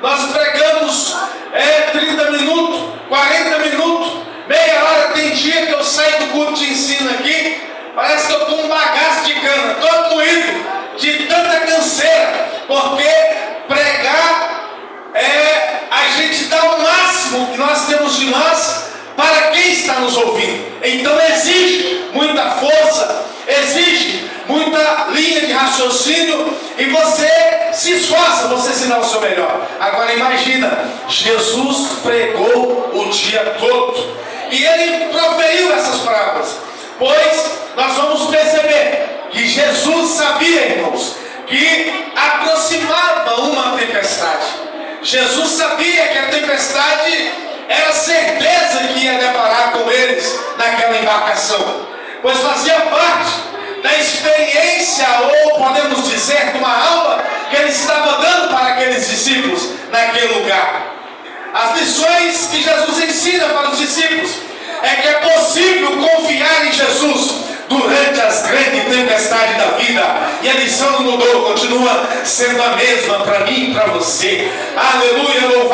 nós pregamos é, 30 minutos, 40 minutos, meia hora. Tem dia que eu saio do culto de ensino aqui, parece que eu estou um bagaço de cana, todo moído, de tanta canseira, porque pregar é a gente dá o máximo que nós temos de nós para quem está nos ouvindo. Então exige muita força, exige muita linha de raciocínio e você se esforça, você se dá o seu melhor. Agora imagina, Jesus pregou o dia todo e ele proferiu essas palavras, pois nós vamos perceber que Jesus sabia, irmãos, que aproximava uma tempestade. Jesus sabia que a tempestade era certeza que ia deparar com eles naquela embarcação, pois fazia parte da experiência, ou podemos dizer, de uma aula que ele estava dando para aqueles discípulos naquele lugar. As lições que Jesus ensina para os discípulos é que é possível confiar em Jesus durante as grandes tempestades da vida. E a lição não mudou, continua sendo a mesma para mim e para você. Aleluia, louvado.